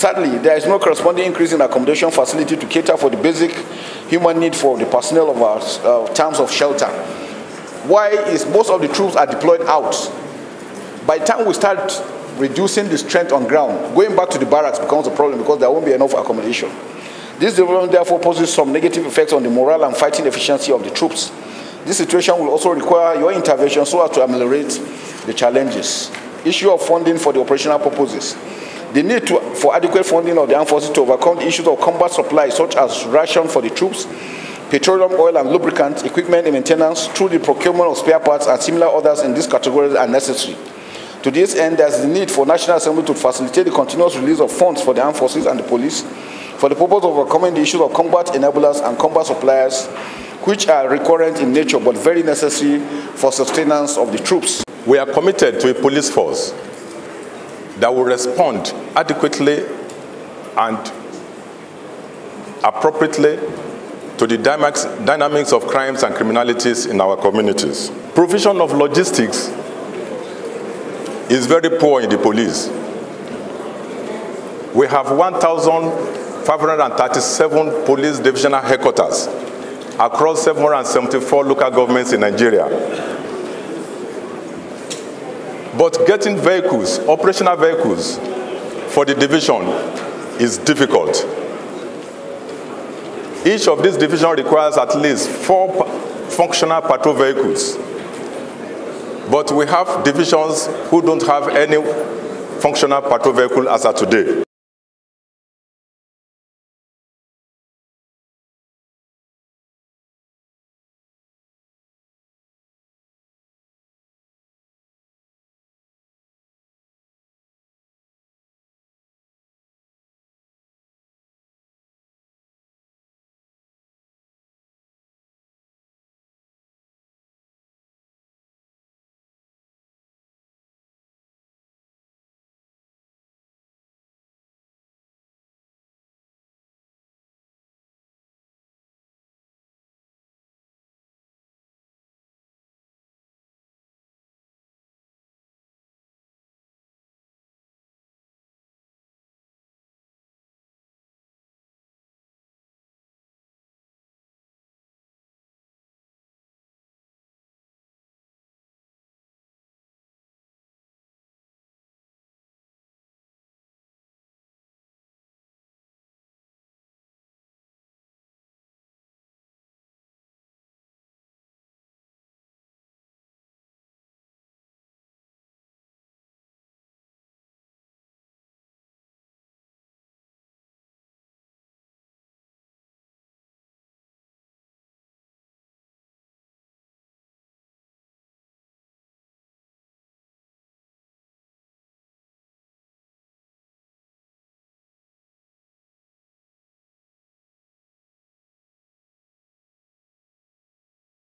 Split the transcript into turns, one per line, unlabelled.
Sadly, there is no corresponding increase in accommodation facility to cater for the basic human need for the personnel of our uh, terms of shelter. Why is most of the troops are deployed out? By the time we start reducing the strength on ground, going back to the barracks becomes a problem because there won't be enough accommodation. This development therefore poses some negative effects on the morale and fighting efficiency of the troops. This situation will also require your intervention so as to ameliorate the challenges. Issue of funding for the operational purposes. The need to, for adequate funding of the armed forces to overcome the issues of combat supplies such as ration for the troops, petroleum, oil and lubricant, equipment and maintenance through the procurement of spare parts and similar others in these categories are necessary. To this end, there is the need for National Assembly to facilitate the continuous release of funds for the armed forces and the police for the purpose of overcoming the issues of combat enablers and combat suppliers, which are recurrent in nature but very necessary for sustenance of the troops.
We are committed to a police force that will respond adequately and appropriately to the dynamics of crimes and criminalities in our communities. Provision of logistics is very poor in the police. We have 1,537 police divisional headquarters across 774 local governments in Nigeria. But getting vehicles, operational vehicles, for the division is difficult. Each of these divisions requires at least four functional patrol vehicles. But we have divisions who don't have any functional patrol vehicle as of today.